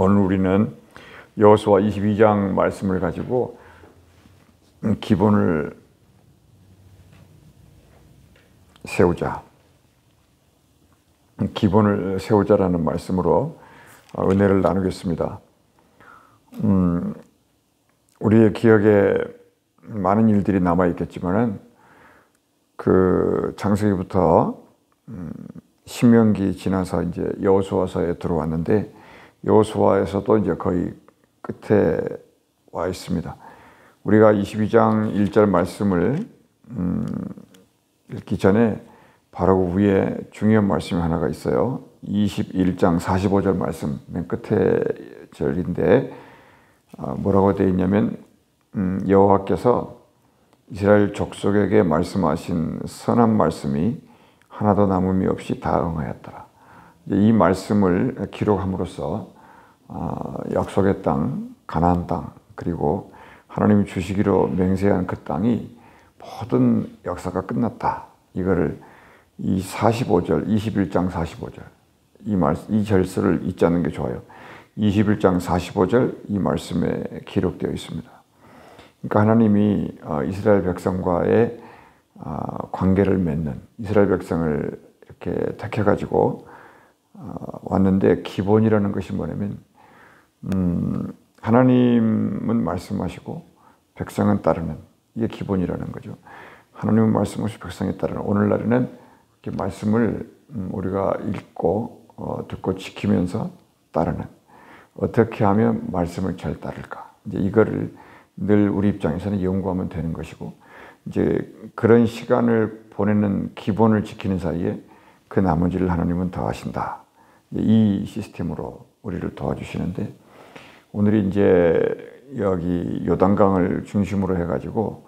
오늘 우리는 여호수아 22장 말씀을 가지고 기본을 세우자. 기본을 세우자라는 말씀으로 은혜를 나누겠습니다. 음, 우리의 기억에 많은 일들이 남아 있겠지만은 그 장세기부터 음, 신명기 지나서 이제 여호수아서에 들어왔는데 여호수아에서도 이제 거의 끝에 와 있습니다. 우리가 22장 1절 말씀을 음, 읽기 전에 바로 그 위에 중요한 말씀이 하나가 있어요. 21장 45절 말씀 맨 끝에 절인데 아, 뭐라고 되어 있냐면 음, 여호와께서 이스라엘 족속에게 말씀하신 선한 말씀이 하나도 남음이 없이 다 응하였더라. 이 말씀을 기록함으로써 아, 약속의 땅, 가나안 땅 그리고 하나님이 주시기로 맹세한 그 땅이 모든 역사가 끝났다. 이거를 이 45절, 21장 45절 이 말, 이 절서를 잊지 않는 게 좋아요. 21장 45절 이 말씀에 기록되어 있습니다. 그러니까 하나님이 어, 이스라엘 백성과의 어, 관계를 맺는 이스라엘 백성을 이렇게 택해 가지고 어, 왔는데 기본이라는 것이 뭐냐면 음, 하나님은 말씀하시고 백성은 따르는 이게 기본이라는 거죠. 하나님은 말씀하시고 백성이 따르는 오늘날에는 이렇게 말씀을 음, 우리가 읽고 어, 듣고 지키면서 따르는 어떻게 하면 말씀을 잘 따를까 이제 이거를 늘 우리 입장에서는 연구하면 되는 것이고 이제 그런 시간을 보내는 기본을 지키는 사이에 그 나머지를 하나님은 더 하신다. 이 시스템으로 우리를 도와주시는데 오늘이 이제 여기 요단강을 중심으로 해가지고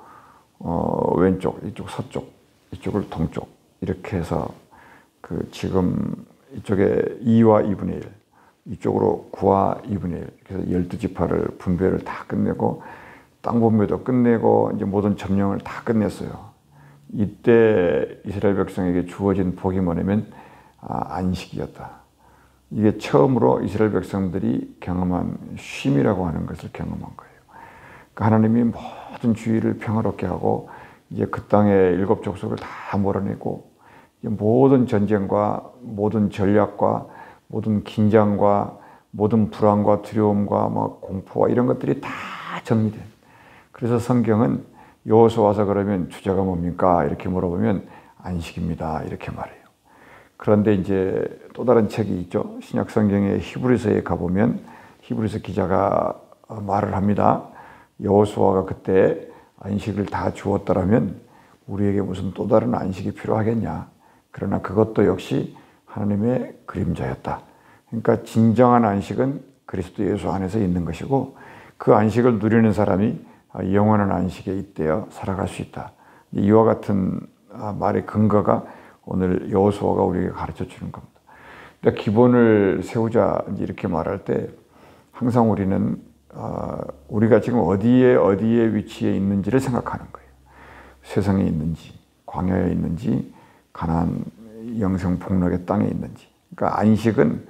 어 왼쪽 이쪽 서쪽 이쪽을 동쪽 이렇게 해서 그 지금 이쪽에 2와 2분의 1 이쪽으로 9와 2분의 1 그래서 12지파를 분배를 다 끝내고 땅 분배도 끝내고 이제 모든 점령을 다 끝냈어요. 이때 이스라엘 백성에게 주어진 복이 뭐냐면 아, 안식이었다. 이게 처음으로 이스라엘 백성들이 경험한 쉼이라고 하는 것을 경험한 거예요. 그러니까 하나님이 모든 주의를 평화롭게 하고 이제 그 땅의 일곱 족속을 다 몰아내고 모든 전쟁과 모든 전략과 모든 긴장과 모든 불안과 두려움과 뭐 공포와 이런 것들이 다 정리된. 그래서 성경은 여호수 와서 그러면 주제가 뭡니까? 이렇게 물어보면 안식입니다. 이렇게 말해요. 그런데 이제 또 다른 책이 있죠. 신약 성경의 히브리서에 가보면 히브리서 기자가 말을 합니다. 여호수아가 그때 안식을 다 주었더라면 우리에게 무슨 또 다른 안식이 필요하겠냐. 그러나 그것도 역시 하나님의 그림자였다. 그러니까 진정한 안식은 그리스도 예수 안에서 있는 것이고 그 안식을 누리는 사람이 영원한 안식에 있대어 살아갈 수 있다. 이와 같은 말의 근거가 오늘 여호수아가 우리에게 가르쳐 주는 겁니다. 그러니까 기본을 세우자 이렇게 말할 때 항상 우리는 어, 우리가 지금 어디에 어디에 위치해 있는지를 생각하는 거예요. 세상에 있는지, 광야에 있는지, 가난 영생 폭락의 땅에 있는지. 그러니까 안식은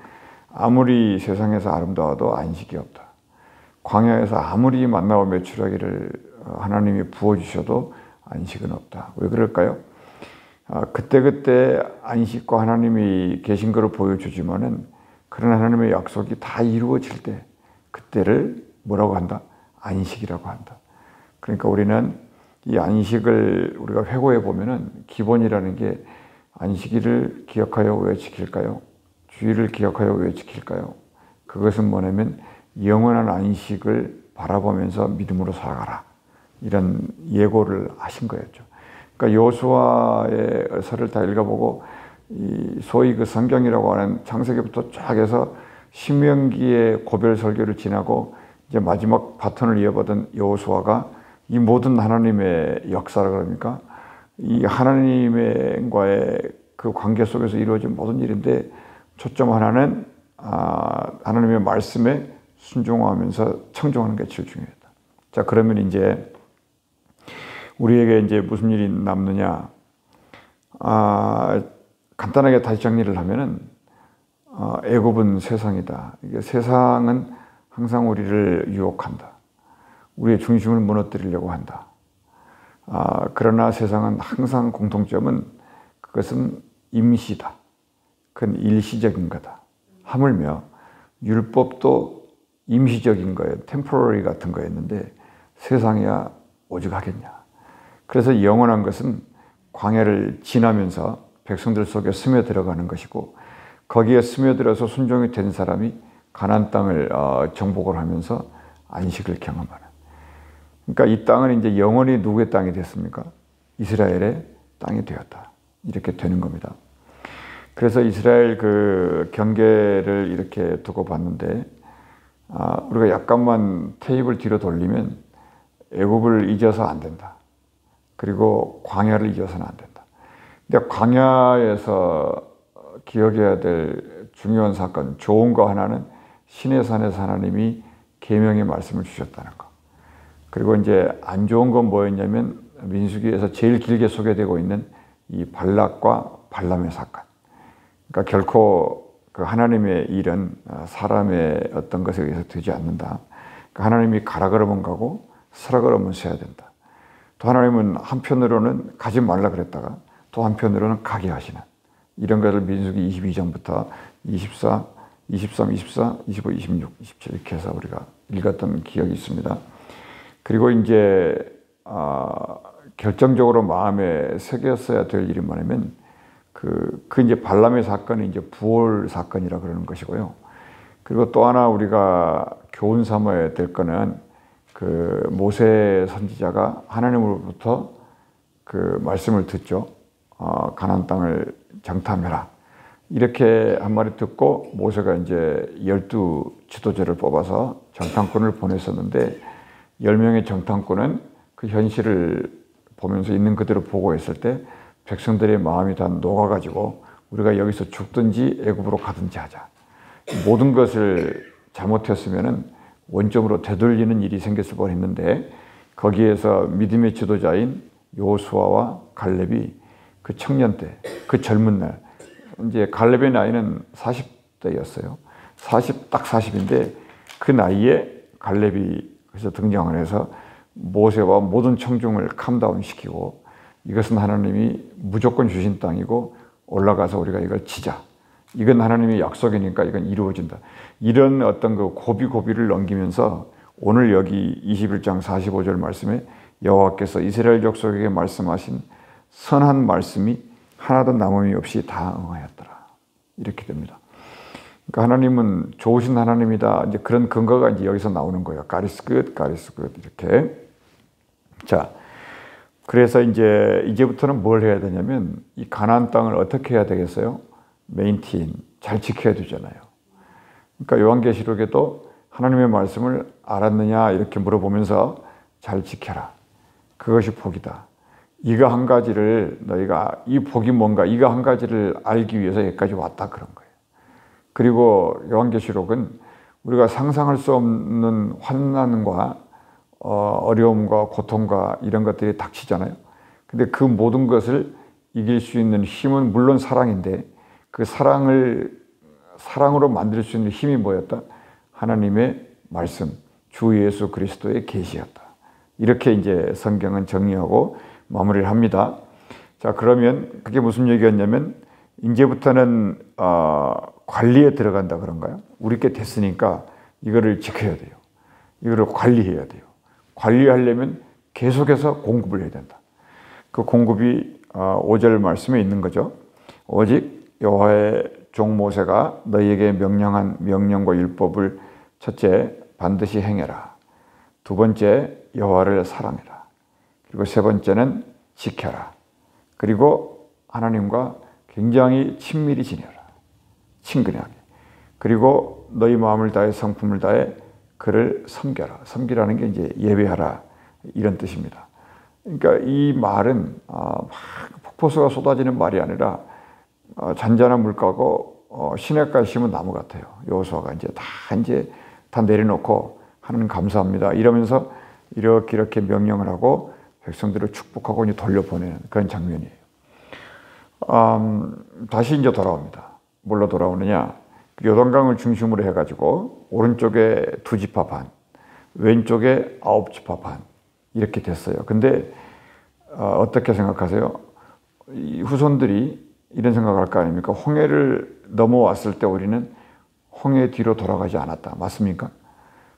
아무리 세상에서 아름다워도 안식이 없다. 광야에서 아무리 만나고 매출하기를 하나님이 부어주셔도 안식은 없다. 왜 그럴까요? 아, 그때그때 안식과 하나님이 계신 것을 보여주지만은 그런 하나님의 약속이 다 이루어질 때 그때를 뭐라고 한다? 안식이라고 한다. 그러니까 우리는 이 안식을 우리가 회고해 보면은 기본이라는 게 안식일을 기억하여 왜 지킬까요? 주의를 기억하여 왜 지킬까요? 그것은 뭐냐면 영원한 안식을 바라보면서 믿음으로 살아가라. 이런 예고를 하신 거였죠. 그러니까 여수아의 서를 다 읽어보고 이 소위 그 성경이라고 하는 창세기부터 쫙 해서 신명기의 고별 설교를 지나고 이제 마지막 바톤을 이어받은 여호수아가 이 모든 하나님의 역사라 그럽니까? 이 하나님과의 그 관계 속에서 이루어진 모든 일인데 초점 하나는 아, 하나님의 말씀에 순종하면서 청종하는 게 제일 중요하다. 자 그러면 이제 우리에게 이제 무슨 일이 남느냐? 아, 간단하게 다시 정리를 하면은 어, 애굽은 세상이다. 이게 세상은 항상 우리를 유혹한다. 우리의 중심을 무너뜨리려고 한다. 아, 그러나 세상은 항상 공통점은 그것은 임시다. 그건 일시적인 거다. 하물며 율법도 임시적인 거예요. 템포러리 같은 거였는데 세상이야 오직 하겠냐. 그래서 영원한 것은 광야를 지나면서 백성들 속에 스며들어가는 것이고 거기에 스며들어서 순종이 된 사람이 가난 땅을 어, 정복을 하면서 안식을 경험하는. 그러니까 이 땅은 이제 영원히 누구의 땅이 됐습니까? 이스라엘의 땅이 되었다. 이렇게 되는 겁니다. 그래서 이스라엘 그 경계를 이렇게 두고 봤는데 아, 우리가 약간만 테이블 뒤로 돌리면 애굽을 잊어서 안 된다. 그리고 광야를 잊어서는 안 된다. 근데 광야에서 기억해야 될 중요한 사건, 좋은 거 하나는 신의 산에서 하나님이 계명의 말씀을 주셨다는 거. 그리고 이제 안 좋은 건 뭐였냐면 민수기에서 제일 길게 소개되고 있는 이 발락과 발람의 사건. 그러니까 결코 그 하나님의 일은 사람의 어떤 것에 의해서 되지 않는다. 그러니까 하나님이 가라 그러면 가고 서라 그러면 서야 된다. 또 하나님은 한편으로는 가지 말라 그랬다가 또 한편으로는 가게 하시는 이런 것을 민수기 22장부터 24, 23, 24, 25, 26, 27 이렇게 해서 우리가 읽었던 기억이 있습니다. 그리고 이제 어, 결정적으로 마음에 새겼어야 될 일이 뭐냐면 그, 그 이제 발람의 사건이 이제 부월 사건이라 그러는 것이고요. 그리고 또 하나 우리가 교훈 삼아야 될 거는 그 모세 선지자가 하나님으로부터 그 말씀을 듣죠. 어, 가난 땅을 정탐해라. 이렇게 한 말이 듣고 모세가 이제 열두 지도자를 뽑아서 정탐꾼을 보냈었는데 열 명의 정탐꾼은 그 현실을 보면서 있는 그대로 보고 있을 때 백성들의 마음이 다 녹아가지고 우리가 여기서 죽든지 애굽으로 가든지 하자. 모든 것을 잘못했으면은 원점으로 되돌리는 일이 생겼을 뻔했는데 거기에서 믿음의 지도자인 요수아와 갈렙이 그 청년 때, 그 젊은 날, 이제 갈렙의 나이는 40대였어요. 40, 딱 40인데 그 나이에 갈렙이 그래서 등장을 해서 모세와 모든 청중을 캄다운 시키고 이것은 하나님이 무조건 주신 땅이고 올라가서 우리가 이걸 치자. 이건 하나님의 약속이니까 이건 이루어진다. 이런 어떤 그 고비 고비를 넘기면서 오늘 여기 21장 45절 말씀에 여호와께서 이스라엘 족속에게 말씀하신 선한 말씀이 하나도 남음이 없이 다 응하였더라. 이렇게 됩니다. 그러니까 하나님은 좋으신 하나님이다. 이제 그런 근거가 이제 여기서 나오는 거예요. Good, God is good. 이렇게. 자, 그래서 이제 이제부터는 뭘 해야 되냐면 이 가나안 땅을 어떻게 해야 되겠어요? 메인틴 잘 지켜야 되잖아요. 그러니까 요한계시록에도 하나님의 말씀을 알았느냐 이렇게 물어보면서 잘 지켜라. 그것이 복이다. 이거 한 가지를 너희가 이 복이 뭔가 이거 한 가지를 알기 위해서 여기까지 왔다 그런 거예요. 그리고 요한계시록은 우리가 상상할 수 없는 환난과 어, 어려움과 고통과 이런 것들이 닥치잖아요. 근데 그 모든 것을 이길 수 있는 힘은 물론 사랑인데 그 사랑을 사랑으로 만들 수 있는 힘이 뭐였다? 하나님의 말씀, 주 예수 그리스도의 계시였다. 이렇게 이제 성경은 정리하고 마무리를 합니다. 자, 그러면 그게 무슨 얘기였냐면 이제부터는 어, 관리에 들어간다 그런가요? 우리께 됐으니까 이거를 지켜야 돼요. 이거를 관리해야 돼요. 관리하려면 계속해서 공급을 해야 된다. 그 공급이 5절 어, 말씀에 있는 거죠. 오직 여호와의 종 모세가 너희에게 명령한 명령과 율법을 첫째 반드시 행해라. 두 번째 여호와를 사랑해라. 그리고 세 번째는 지켜라. 그리고 하나님과 굉장히 친밀히 지내라. 친근하게. 그리고 너희 마음을 다해 성품을 다해 그를 섬겨라. 섬기라는 게 이제 예배하라. 이런 뜻입니다. 그러니까 이 말은 아, 폭포수가 쏟아지는 말이 아니라 어, 잔잔한 물가고 어, 시냇가에 심은 나무 같아요. 여호수아가 이제 다 이제 다 내려놓고 하나님 감사합니다. 이러면서 이렇게 이렇게 명령을 하고 백성들을 축복하고 이제 돌려보내는 그런 장면이에요. 음, 다시 이제 돌아옵니다. 뭘로 돌아오느냐? 요단강을 중심으로 해가지고 오른쪽에 두 지파 반, 왼쪽에 아홉 지파 반 이렇게 됐어요. 근데 어, 떻게 생각하세요? 이 후손들이 이런 생각을 할 거 아닙니까? 홍해를 넘어왔을 때 우리는 홍해 뒤로 돌아가지 않았다. 맞습니까?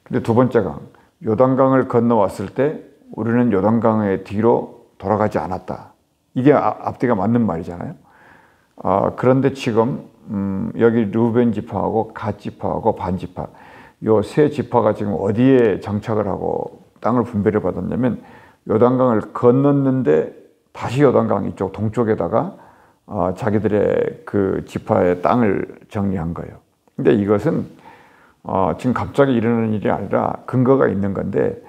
근데 두 번째 강, 요단강을 건너왔을 때 우리는 요단강의 뒤로 돌아가지 않았다. 이게 아, 앞뒤가 맞는 말이잖아요. 아, 그런데 지금 음, 여기 루벤 지파하고 갓 지파하고 반 지파 요 세 지파가 지금 어디에 정착을 하고 땅을 분배를 받았냐면 요단강을 건넜는데 다시 요단강 이쪽 동쪽에다가 어, 자기들의 그 지파의 땅을 정리한 거예요. 근데 이것은 어, 지금 갑자기 일어나는 일이 아니라 근거가 있는 건데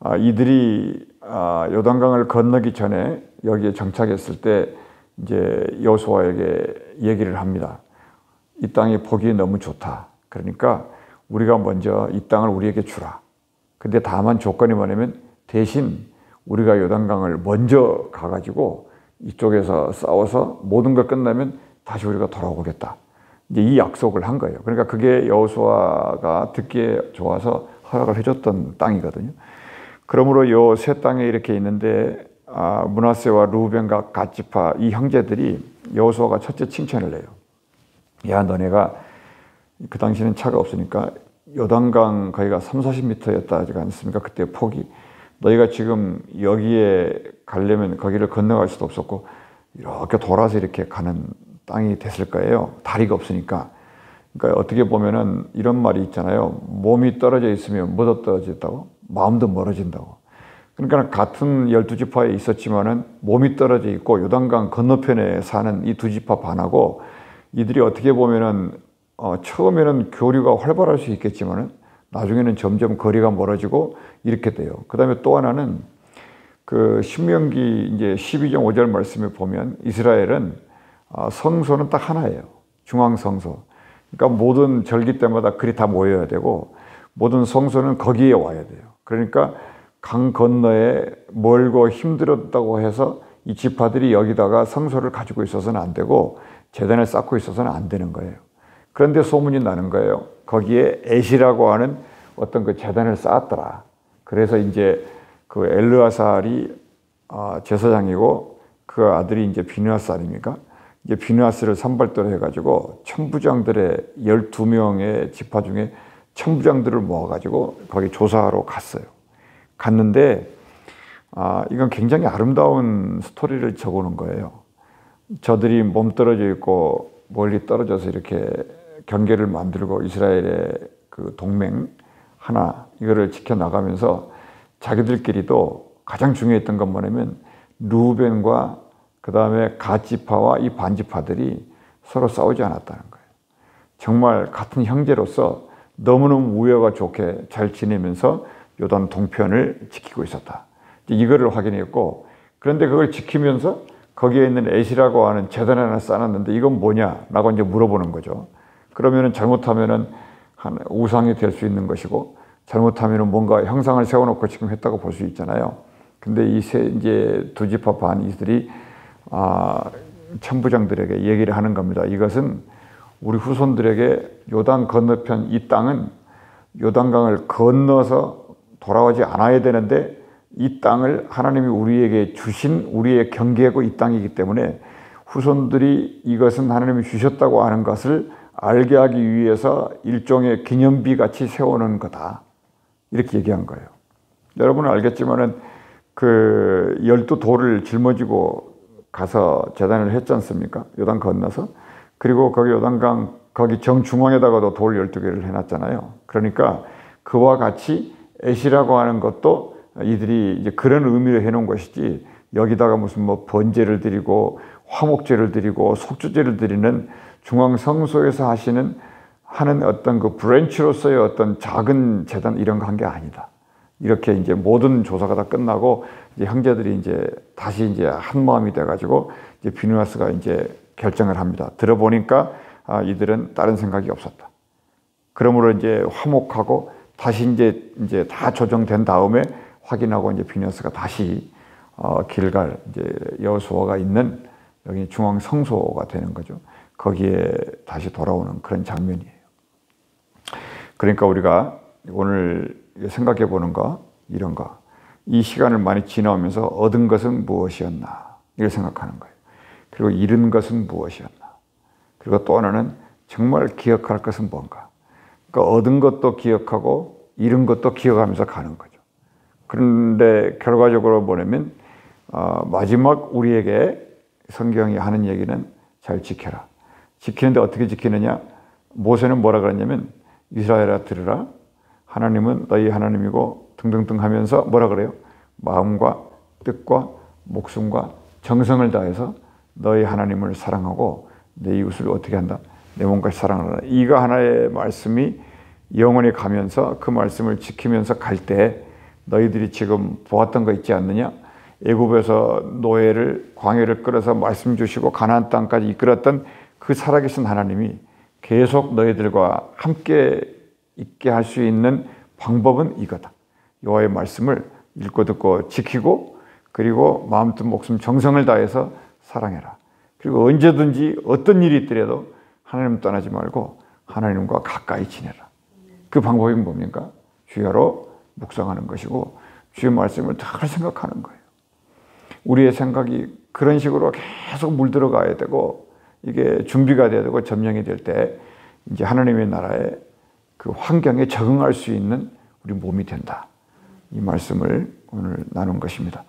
어, 이들이 어, 요단강을 건너기 전에 여기에 정착했을 때 이제 여호수아에게 얘기를 합니다. 이 땅이 보기 너무 좋다. 그러니까 우리가 먼저 이 땅을 우리에게 주라. 근데 다만 조건이 뭐냐면 대신 우리가 요단강을 먼저 가가지고 이쪽에서 싸워서 모든 걸 끝나면 다시 우리가 돌아오겠다. 이제 이 약속을 한 거예요. 그러니까 그게 여호수아가 듣기에 좋아서 허락을 해줬던 땅이거든요. 그러므로 요 세 땅에 이렇게 있는데 아, 문하세와 루벤과 갓지파 이 형제들이 여호수아가 첫째 칭찬을 해요. 야 너네가 그 당시에는 차가 없으니까 요단강 거기가 3, 40m였다 하지 않습니까? 그때 폭이. 너희가 지금 여기에 가려면 거기를 건너갈 수도 없었고 이렇게 돌아서 이렇게 가는 땅이 됐을 거예요. 다리가 없으니까. 그러니까 어떻게 보면은 이런 말이 있잖아요. 몸이 떨어져 있으면 뭐도 떨어졌다고? 마음도 멀어진다고. 그러니까 같은 열두 지파에 있었지만은 몸이 떨어져 있고 요단강 건너편에 사는 이 두 지파 반하고 이들이 어떻게 보면은 어, 처음에는 교류가 활발할 수 있겠지만은 나중에는 점점 거리가 멀어지고 이렇게 돼요. 그 다음에 또 하나는 그 신명기 이제 12장 5절 말씀에 보면 이스라엘은 어, 성소는 딱 하나예요. 중앙 성소. 그러니까 모든 절기 때마다 그리 다 모여야 되고 모든 성소는 거기에 와야 돼요. 그러니까 강 건너에 멀고 힘들었다고 해서 이 지파들이 여기다가 성소를 가지고 있어서는 안 되고 재단을 쌓고 있어서는 안 되는 거예요. 그런데 소문이 나는 거예요. 거기에 에시라고 하는 어떤 그 재단을 쌓았더라. 그래서 이제 그 엘르아살이 어, 제사장이고 그 아들이 이제 비누아스 아닙니까? 이제 비누아스를 선발대로 해가지고 천부장들의 12명의 지파 중에 천부장들을 모아가지고 거기 조사하러 갔어요. 갔는데 아, 이건 굉장히 아름다운 스토리를 적어놓은 거예요. 저들이 몸 떨어져 있고 멀리 떨어져서 이렇게 경계를 만들고 이스라엘의 그 동맹 하나 이거를 지켜나가면서 자기들끼리도 가장 중요했던 건 뭐냐면 루벤과 그 다음에 가지파와 이 반지파들이 서로 싸우지 않았다는 거예요. 정말 같은 형제로서 너무너무 우애가 좋게 잘 지내면서 요단 동편을 지키고 있었다. 이거를 확인했고 그런데 그걸 지키면서 거기에 있는 에시라고 하는 재단 하나 쌓았는데 이건 뭐냐? 라고 이제 물어보는 거죠. 그러면은 잘못하면은 한 우상이 될 수 있는 것이고 잘못하면은 뭔가 형상을 세워놓고 지금 했다고 볼 수 있잖아요. 근데 이 세 이제 두 지파 반 이들이 아 천부장들에게 얘기를 하는 겁니다. 이것은 우리 후손들에게 요단 건너편 이 땅은 요단강을 건너서 돌아오지 않아야 되는데 이 땅을 하나님이 우리에게 주신 우리의 경계고 이 땅이기 때문에 후손들이 이것은 하나님이 주셨다고 하는 것을 알게 하기 위해서 일종의 기념비 같이 세우는 거다. 이렇게 얘기한 거예요. 여러분은 알겠지만은 그 열두 돌을 짊어지고 가서 재단을 했지 않습니까? 요단 건너서. 그리고 거기 요단강 거기 정중앙에다가도 돌 열두 개를 해놨잖아요. 그러니까 그와 같이 애시라고 하는 것도 이들이 이제 그런 의미로 해놓은 것이지 여기다가 무슨 뭐 번제를 드리고 화목제를 드리고 속주제를 드리는 중앙 성소에서 하시는 하는 어떤 그 브랜치로서의 어떤 작은 재단 이런 거 한 게 아니다. 이렇게 이제 모든 조사가 다 끝나고 이제 형제들이 이제 다시 이제 한 마음이 돼가지고 이제 비누아스가 이제 결정을 합니다. 들어보니까 아, 이들은 다른 생각이 없었다. 그러므로 이제 화목하고 다시 이제 이제 다 조정된 다음에 확인하고 이제 비누아스가 다시 어, 길갈 이제 여수호가 있는 여기 중앙 성소가 되는 거죠. 거기에 다시 돌아오는 그런 장면이에요. 그러니까 우리가 오늘 생각해 보는 거 이런 거. 이 시간을 많이 지나오면서 얻은 것은 무엇이었나 이걸 생각하는 거예요. 그리고 잃은 것은 무엇이었나. 그리고 또 하나는 정말 기억할 것은 뭔가. 그러니까 얻은 것도 기억하고 잃은 것도 기억하면서 가는 거죠. 그런데 결과적으로 보내면 어, 마지막 우리에게 성경이 하는 얘기는 잘 지켜라. 지키는데 어떻게 지키느냐? 모세는 뭐라 그랬냐면 이스라엘아 들으라. 하나님은 너희 하나님이고 등등등 하면서 뭐라 그래요? 마음과 뜻과 목숨과 정성을 다해서 너희 하나님을 사랑하고 내 이웃을 어떻게 한다? 내 몸까지 사랑하라. 이거 하나의 말씀이 영원히 가면서 그 말씀을 지키면서 갈 때 너희들이 지금 보았던 거 있지 않느냐? 애굽에서 노예를 광야를 끌어서 말씀 주시고 가나안 땅까지 이끌었던 그 살아계신 하나님이 계속 너희들과 함께 있게 할 수 있는 방법은 이거다. 여호와의 말씀을 읽고 듣고 지키고 그리고 마음 뜻 목숨 정성을 다해서 사랑해라. 그리고 언제든지 어떤 일이 있더라도 하나님 떠나지 말고 하나님과 가까이 지내라. 그 방법이 뭡니까? 주야로 묵상하는 것이고 주의 말씀을 잘 생각하는 거예요. 우리의 생각이 그런 식으로 계속 물들어가야 되고 이게 준비가 돼야 되고 점령이 될 때 이제 하나님의 나라의 그 환경에 적응할 수 있는 우리 몸이 된다. 이 말씀을 오늘 나눈 것입니다.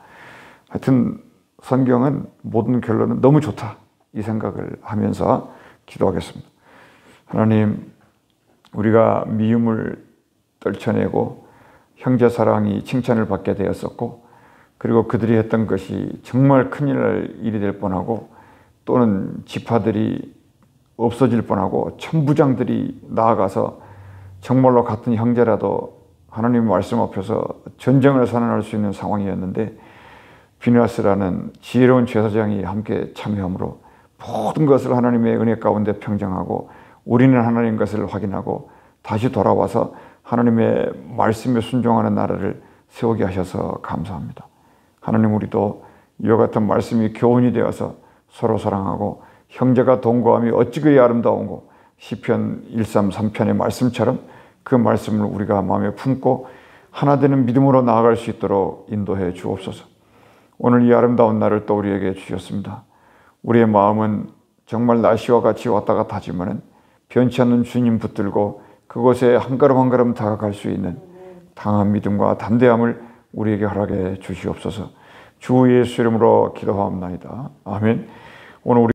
하여튼 성경은 모든 결론은 너무 좋다. 이 생각을 하면서 기도하겠습니다. 하나님, 우리가 미움을 떨쳐내고 형제 사랑이 칭찬을 받게 되었었고, 그리고 그들이 했던 것이 정말 큰일 일이 될 뻔하고, 또는 지파들이 없어질 뻔하고, 천부장들이 나아가서 정말로 같은 형제라도 하나님 말씀 앞에서 전쟁을 선언할 수 있는 상황이었는데, 비누아스라는 지혜로운 제사장이 함께 참여함으로 모든 것을 하나님의 은혜 가운데 평정하고 우리는 하나님 것을 확인하고 다시 돌아와서 하나님의 말씀에 순종하는 나라를 세우게 하셔서 감사합니다. 하나님 우리도 이와 같은 말씀이 교훈이 되어서 서로 사랑하고 형제가 동거함이 어찌 그리 아름다운고 시편 133편의 말씀처럼 그 말씀을 우리가 마음에 품고 하나 되는 믿음으로 나아갈 수 있도록 인도해 주옵소서. 오늘 이 아름다운 날을 또 우리에게 주셨습니다. 우리의 마음은 정말 날씨와 같이 왔다 갔다 하지만은 변치 않는 주님 붙들고 그곳에 한 걸음 한 걸음 다가갈 수 있는 강한 믿음과 담대함을 우리에게 허락해 주시옵소서. 주 예수 이름으로 기도하옵나이다. 아멘. 오늘 우리